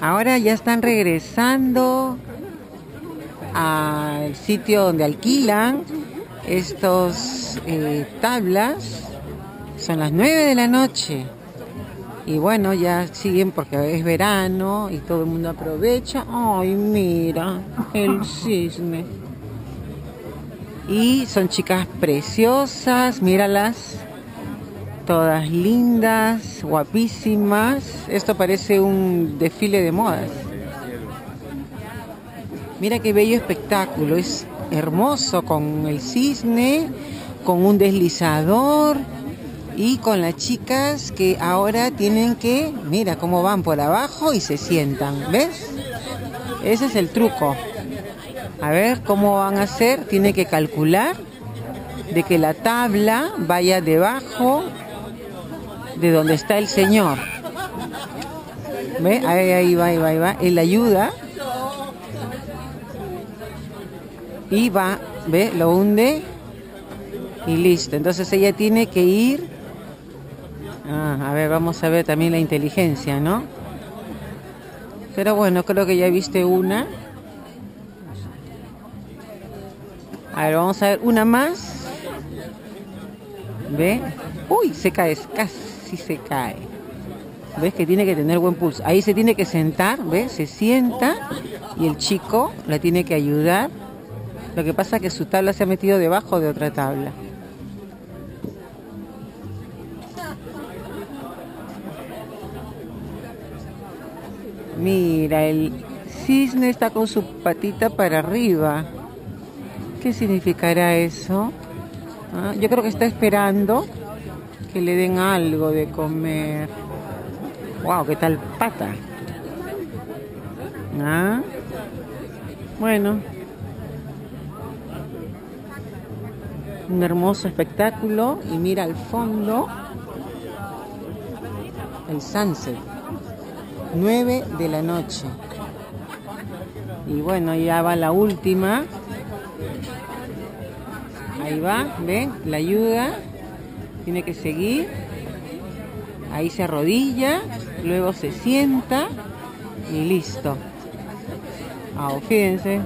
Ahora ya están regresando al sitio donde alquilan estos eh, tablas. Son las 9 de la noche. Y bueno, ya siguen porque es verano y todo el mundo aprovecha. Ay, mira, el cisne. Y son chicas preciosas, míralas todas lindas, guapísimas. Esto parece un desfile de modas. Mira qué bello espectáculo, es hermoso con el cisne, con un deslizador y con las chicas que ahora tienen que, mira cómo van por abajo y se sientan, ¿ves? Ese es el truco. A ver cómo van a hacer, tiene que calcular de que la tabla vaya debajo de donde está el Señor. ¿Ve? Ahí, ahí va, ahí va, ahí va. Él ayuda. Y va, ¿ve? Lo hunde. Y listo. Entonces ella tiene que ir. Ah, a ver, vamos a ver también la inteligencia, ¿no? Pero bueno, creo que ya viste una. A ver, vamos a ver una más. ¿Ve? Uy, se cae, casi si se cae. ¿Ves que tiene que tener buen pulso? Ahí se tiene que sentar, ¿ves? Se sienta y el chico la tiene que ayudar. Lo que pasa es que su tabla se ha metido debajo de otra tabla. Mira, el cisne está con su patita para arriba. ¿Qué significará eso? Ah, yo creo que está esperando que le den algo de comer. Wow, qué tal pata. ¿Ah? Bueno. Un hermoso espectáculo y mira al fondo el sunset. 9 de la noche. Y bueno, ya va la última. Ahí va, ven, la ayuda tiene que seguir. Ahí se arrodilla, luego se sienta y listo. Ah, fíjense.